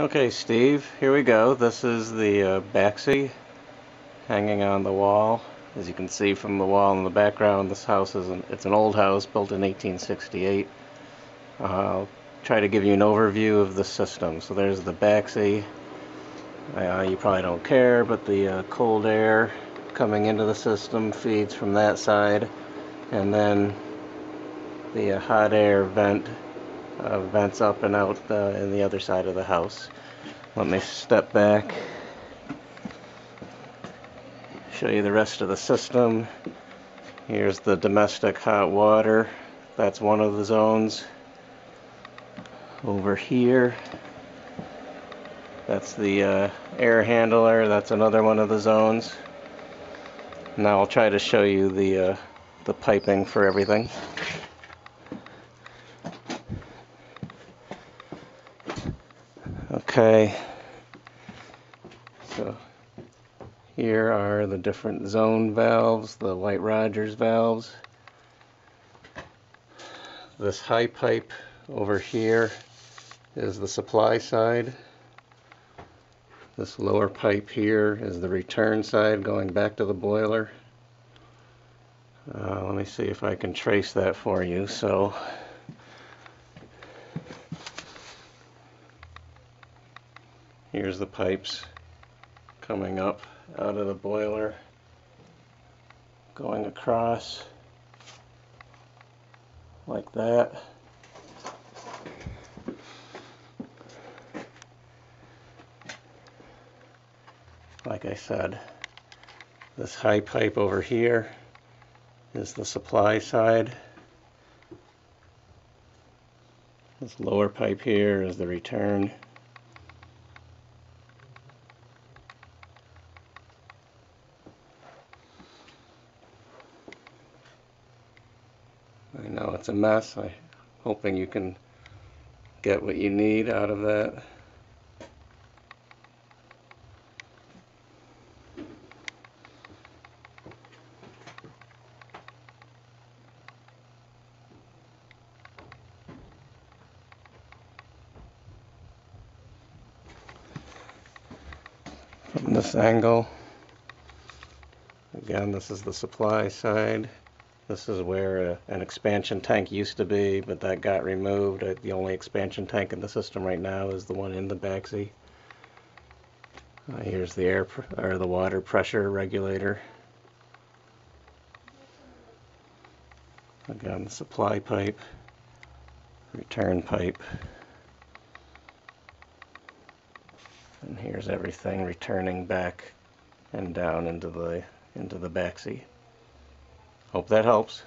Okay, Steve, here we go. This is the uh, Baxi hanging on the wall. As you can see from the wall in the background, this house is an, it's an old house built in 1868. Uh, I'll try to give you an overview of the system. So there's the Baxi. Uh, you probably don't care, but the uh, cold air coming into the system feeds from that side, and then the uh, hot air vent uh, vents up and out uh, in the other side of the house. Let me step back, show you the rest of the system. Here's the domestic hot water. That's one of the zones. Over here, that's the uh, air handler. That's another one of the zones. Now I'll try to show you the uh, the piping for everything. Okay, so here are the different zone valves, the White Rodgers valves. This high pipe over here is the supply side. This lower pipe here is the return side going back to the boiler. Uh, let me see if I can trace that for you. So Here's the pipes coming up out of the boiler, going across like that. Like I said, this high pipe over here is the supply side. This lower pipe here is the return. I know it's a mess. I'm hoping you can get what you need out of that. From this angle, again, this is the supply side. This is where uh, an expansion tank used to be, but that got removed. Uh, the only expansion tank in the system right now is the one in the Baxi. Uh, here's the air or the water pressure regulator. Again, the supply pipe, return pipe. And here's everything returning back and down into the into the Baxi. Hope that helps.